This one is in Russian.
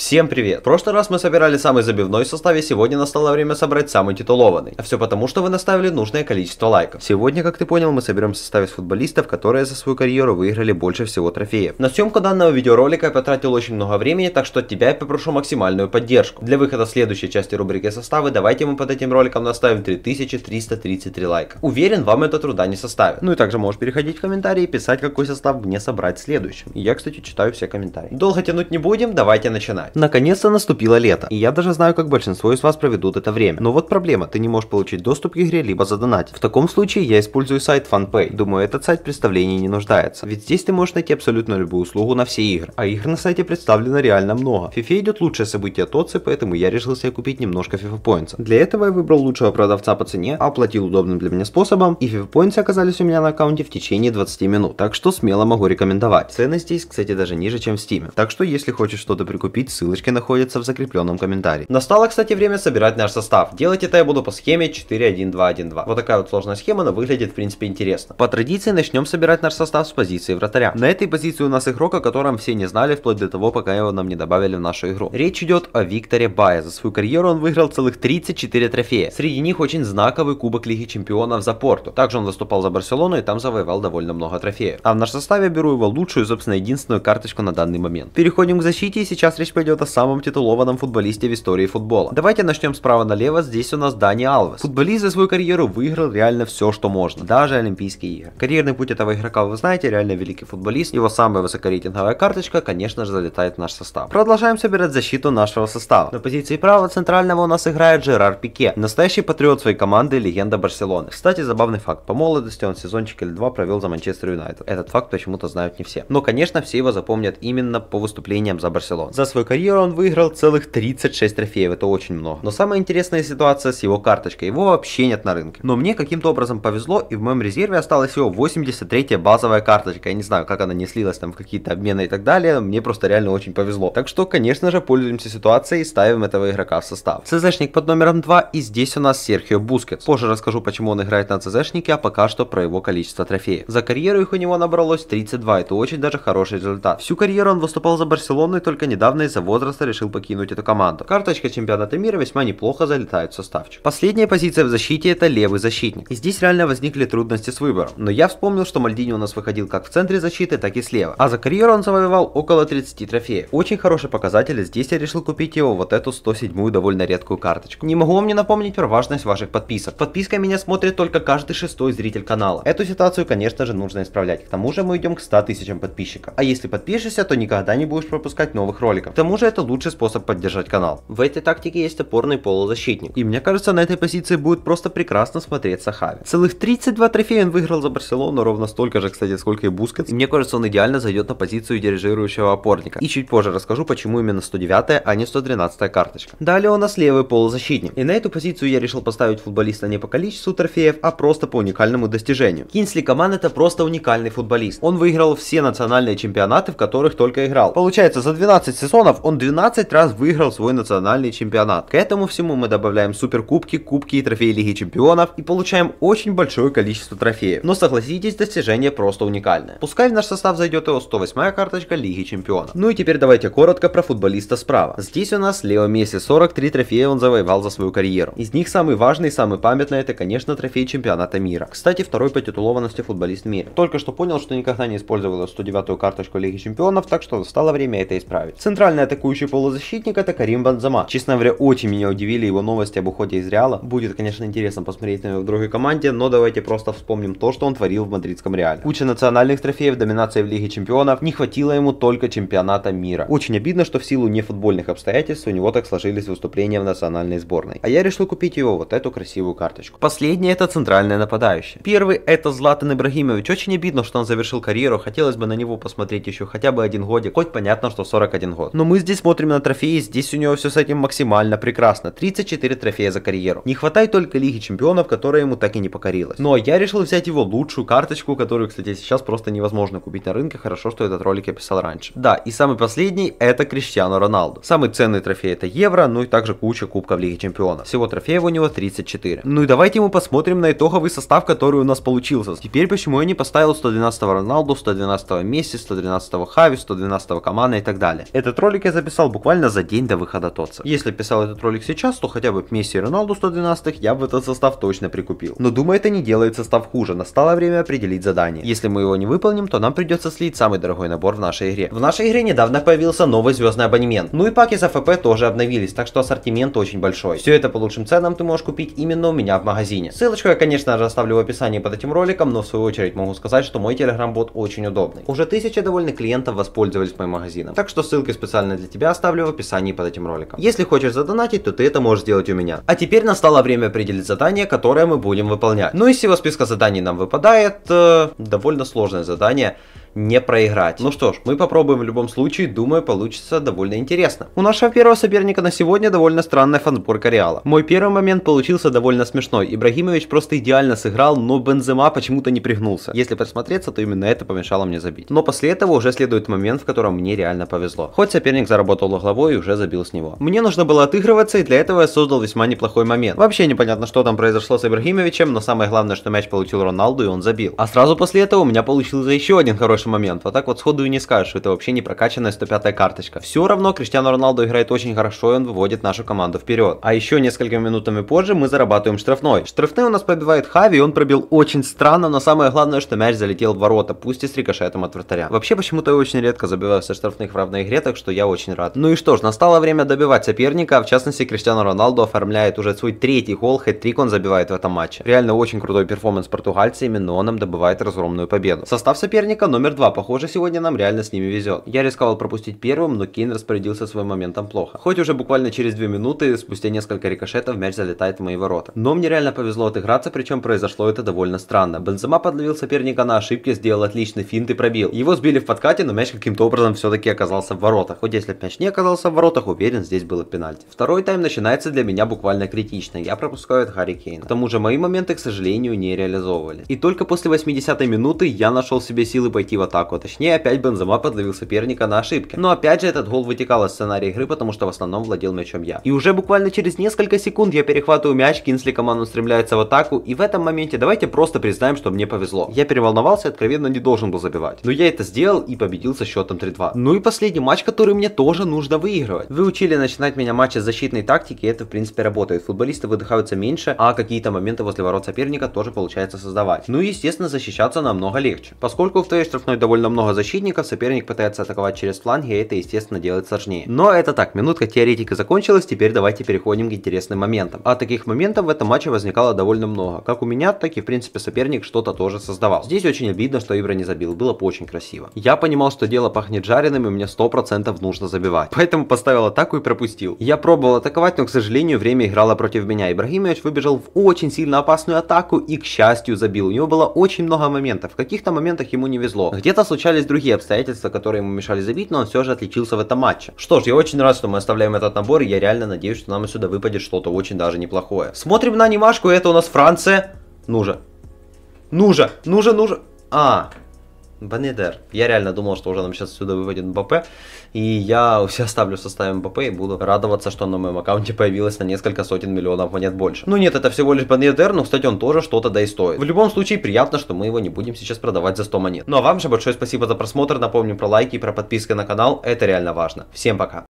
Всем привет! В прошлый раз мы собирали самый забивной состав, и сегодня настало время собрать самый титулованный. А все потому, что вы наставили нужное количество лайков. Сегодня, как ты понял, мы соберем состав из футболистов, которые за свою карьеру выиграли больше всего трофеев. На съемку данного видеоролика я потратил очень много времени, так что от тебя я попрошу максимальную поддержку. Для выхода следующей части рубрики составы давайте мы под этим роликом наставим 3333 лайка. Уверен, вам это труда не составит. Ну и также можешь переходить в комментарии и писать, какой состав мне собрать следующим. Я, кстати, читаю все комментарии. Долго тянуть не будем, давайте начинать. Наконец-то наступило лето, и я даже знаю, как большинство из вас проведут это время. Но вот проблема, ты не можешь получить доступ к игре, либо задонатить. В таком случае я использую сайт FunPay. Думаю, этот сайт в представлении не нуждается. Ведь здесь ты можешь найти абсолютно любую услугу на все игры. А игр на сайте представлено реально много. В FIFA идет лучшее событие ТОЦИ, поэтому я решил себе купить немножко FIFA Points. Для этого я выбрал лучшего продавца по цене, оплатил удобным для меня способом, и FIFA Points оказались у меня на аккаунте в течение 20 минут. Так что смело могу рекомендовать. Цены здесь, кстати, даже ниже, чем в Steam. Так что если хочешь что-то прикупить, ссылочки находятся в закрепленном комментарии. Настало, кстати, время собирать наш состав. Делать это я буду по схеме 4-1-2-1-2. Вот такая вот сложная схема, но выглядит в принципе интересно. По традиции начнем собирать наш состав с позиции вратаря. На этой позиции у нас игрок, о котором все не знали вплоть до того, пока его нам не добавили в нашу игру. Речь идет о Викторе Бае. За свою карьеру он выиграл целых 34 трофея. Среди них очень знаковый Кубок Лиги Чемпионов за Порту. Также он выступал за Барселону и там завоевал довольно много трофеев. А в наш составе беру его лучшую, собственно, единственную карточку на данный момент. Переходим к защите и сейчас речь пойдет о самом титулованном футболисте в истории футбола. Давайте начнем справа налево, здесь у нас Дани Алвес. Футболист за свою карьеру выиграл реально все, что можно, даже Олимпийские игры. Карьерный путь этого игрока вы знаете, реально великий футболист. Его самая высокорейтинговая карточка, конечно же, залетает в наш состав. Продолжаем собирать защиту нашего состава. На позиции правого центрального у нас играет Жерар Пике, настоящий патриот своей команды, легенда Барселоны. Кстати, забавный факт, по молодости он сезончик или два провел за Манчестер Юнайтед. Этот факт почему-то знают не все. Но, конечно, все его запомнят именно по выступлениям за Барселону. За свою карьеру он выиграл целых 36 трофеев, это очень много. Но самая интересная ситуация с его карточкой, его вообще нет на рынке. Но мне каким-то образом повезло, и в моем резерве осталась его 83 базовая карточка. Я не знаю, как она не слилась там в какие-то обмены и так далее, мне просто реально очень повезло. Так что, конечно же, пользуемся ситуацией и ставим этого игрока в состав. ЦЗшник под номером 2, и здесь у нас Серхио Бускетс. Позже расскажу, почему он играет на ЦЗшнике, а пока что про его количество трофеев. За карьеру их у него набралось 32, это очень даже хороший результат. Всю карьеру он выступал за Барселону и только недавно из-за возраста решил покинуть эту команду. Карточка чемпионата мира весьма неплохо залетает в составчик. Последняя позиция в защите это левый защитник. И здесь реально возникли трудности с выбором. Но я вспомнил, что Мальдини у нас выходил как в центре защиты, так и слева. А за карьеру он завоевал около 30 трофеев. Очень хороший показатель, здесь я решил купить его вот эту 107 довольно редкую карточку. Не могу вам не напомнить про важность ваших подписок. Подписка меня смотрит только каждый шестой зритель канала. Эту ситуацию, конечно же, нужно исправлять. К тому же мы идем к 100 тысячам подписчиков. А если подпишешься, то никогда не будешь пропускать новых роликов. К тому же это лучший способ поддержать канал. В этой тактике есть опорный полузащитник. И мне кажется, на этой позиции будет просто прекрасно смотреться Хави. Целых 32 трофея он выиграл за Барселону, ровно столько же, кстати, сколько и Бускетс. И мне кажется, он идеально зайдет на позицию дирижирующего опорника. И чуть позже расскажу, почему именно 109, а не 112 карточка. Далее у нас левый полузащитник. И на эту позицию я решил поставить футболиста не по количеству трофеев, а просто по уникальному достижению. Кинсли Коман это просто уникальный футболист. Он выиграл все национальные чемпионаты, в которых только играл. Получается, за 12 сезонов он 12 раз выиграл свой национальный чемпионат. К этому всему мы добавляем суперкубки, кубки и трофеи Лиги Чемпионов и получаем очень большое количество трофеев. Но согласитесь, достижение просто уникальное. Пускай в наш состав зайдет его 108 карточка Лиги Чемпионов. Ну и теперь давайте коротко про футболиста справа. Здесь у нас Лео Месси, 43 трофея он завоевал за свою карьеру. Из них самый важный и самый памятный это, конечно, трофей чемпионата мира. Кстати, второй по титулованности футболист в мире. Только что понял, что никогда не использовал 109 карточку Лиги Чемпионов, так что стало время это исправить. Центральный атакующий полузащитник это Карим Бензема. Честно говоря, очень меня удивили его новости об уходе из Реала. Будет, конечно, интересно посмотреть на него в другой команде, но давайте просто вспомним то, что он творил в мадридском Реале. Куча национальных трофеев, доминация в Лиге Чемпионов, не хватило ему только чемпионата мира. Очень обидно, что в силу нефутбольных обстоятельств у него так сложились выступления в национальной сборной. А я решил купить его вот эту красивую карточку. Последний это центральная нападающая. Первый это Златан Ибрагимович. Очень обидно, что он завершил карьеру. Хотелось бы на него посмотреть еще хотя бы один годик. Хоть понятно, что 41 год. Но мы здесь смотрим на трофеи, здесь у него все с этим максимально прекрасно. 34 трофея за карьеру. Не хватает только Лиги Чемпионов, которая ему так и не покорилась. Но я решил взять его лучшую карточку, которую, кстати, сейчас просто невозможно купить на рынке. Хорошо, что этот ролик я писал раньше. Да, и самый последний это Криштиану Роналду. Самый ценный трофей это Евро, ну и также куча кубков Лиги Чемпионов. Всего трофеев у него 34. Ну и давайте мы посмотрим на итоговый состав, который у нас получился. Теперь почему я не поставил 112 Роналду, 112 Месси, 112 Хави, 112 Камана и так далее. Этот ролик я я записал буквально за день до выхода ТОЦа. Если писал этот ролик сейчас, то хотя бы Месси и Роналду 112 я бы этот состав точно прикупил. Но думаю, это не делает состав хуже. Настало время определить задание. Если мы его не выполним, то нам придется слить самый дорогой набор в нашей игре. В нашей игре недавно появился новый звездный абонемент. Ну и паки за ФП тоже обновились, так что ассортимент очень большой. Все это по лучшим ценам ты можешь купить именно у меня в магазине. Ссылочку я, конечно же, оставлю в описании под этим роликом, но в свою очередь могу сказать, что мой телеграм-бот очень удобный. Уже тысяча довольных клиентов воспользовались моим магазином. Так что ссылки специально для тебя оставлю в описании под этим роликом. Если хочешь задонатить, то ты это можешь сделать у меня. А теперь настало время определить задание, которое мы будем выполнять. Ну из всего списка заданий нам выпадает э, довольно сложное задание не проиграть. Ну что ж, мы попробуем в любом случае, думаю, получится довольно интересно. У нашего первого соперника на сегодня довольно странная фанборка Реала. Мой первый момент получился довольно смешной. Ибрагимович просто идеально сыграл, но Бензема почему-то не пригнулся. Если присмотреться, то именно это помешало мне забить. Но после этого уже следует момент, в котором мне реально повезло. Хоть соперник заработал угловой и уже забил с него. Мне нужно было отыгрываться, и для этого я создал весьма неплохой момент. Вообще непонятно, что там произошло с Ибрагимовичем, но самое главное, что мяч получил Роналду, и он забил. А сразу после этого у меня получился еще один хороший хороший момент. Вот так вот сходу и не скажешь, что это вообще не прокачанная 105 карточка. Все равно Криштиану Роналду играет очень хорошо, и он выводит нашу команду вперед. А еще несколькими минутами позже мы зарабатываем штрафной. Штрафной у нас пробивает Хави, и он пробил очень странно, но самое главное, что мяч залетел в ворота, пусть и с рикошетом от вратаря. Вообще, почему-то я очень редко забиваю со штрафных в равной игре, так что я очень рад. Ну и что ж, настало время добивать соперника, в частности Криштиану Роналду оформляет уже свой третий гол, хэт-трик он забивает в этом матче. Реально очень крутой перформанс португальца, именно он нам добывает разгромную победу. Состав соперника номер два Похоже, сегодня нам реально с ними везет. Я рисковал пропустить первым, но Кейн распорядился своим моментом плохо. Хоть уже буквально через 2 минуты, спустя несколько рикошетов, мяч залетает в мои ворота. Но мне реально повезло отыграться, причем произошло это довольно странно. Бензема подловил соперника на ошибке, сделал отличный финт и пробил. Его сбили в подкате, но мяч каким-то образом все-таки оказался в воротах. Хоть если бы мяч не оказался в воротах, уверен, здесь было пенальти. Второй тайм начинается для меня буквально критично. Я пропускаю от Харри Кейна. К тому же мои моменты, к сожалению, не реализовывались. И только после 80 минуты я нашел себе силы пойти в атаку. Точнее, опять Бензема подловил соперника на ошибке. Но опять же, этот гол вытекал из сценария игры, потому что в основном владел мячом я. И уже буквально через несколько секунд я перехватываю мяч, Кинсли команду устремляется в атаку, и в этом моменте давайте просто признаем, что мне повезло. Я переволновался и откровенно не должен был забивать. Но я это сделал и победил со счетом 3-2. Ну и последний матч, который мне тоже нужно выигрывать. Вы учили начинать меня матчи с защитной тактики, и это в принципе работает. Футболисты выдыхаются меньше, а какие-то моменты возле ворот соперника тоже получается создавать. Ну и естественно защищаться намного легче. Поскольку в твоей штрафной довольно довольно много защитников, соперник пытается атаковать через фланги, и это, естественно, делает сложнее. Но это так, минутка теоретика закончилась, теперь давайте переходим к интересным моментам. А таких моментов в этом матче возникало довольно много. Как у меня, так и, в принципе, соперник что-то тоже создавал. Здесь очень обидно, что Ибра не забил, было бы очень красиво. Я понимал, что дело пахнет жареным, и мне 100% нужно забивать. Поэтому поставил атаку и пропустил. Я пробовал атаковать, но, к сожалению, время играло против меня. Ибрагимович выбежал в очень сильно опасную атаку и, к счастью, забил. У него было очень много моментов. В каких-то моментах ему не везло. Где-то случались другие обстоятельства, которые ему мешали забить, но он все же отличился в этом матче. Что ж, я очень рад, что мы оставляем этот набор, и я реально надеюсь, что нам отсюда выпадет что-то очень даже неплохое. Смотрим на анимашку, это у нас Франция. Ну же. Ну же, ну же, ну же. А, Банедер. Я реально думал, что уже нам сейчас сюда выводит МБП. И я все оставлю в составе МБП и буду радоваться, что на моем аккаунте появилось на несколько сотен миллионов монет больше. Ну нет, это всего лишь Банедер, но, кстати, он тоже что-то да и стоит. В любом случае, приятно, что мы его не будем сейчас продавать за 100 монет. Ну а вам же большое спасибо за просмотр. Напомню про лайки и про подписки на канал. Это реально важно. Всем пока.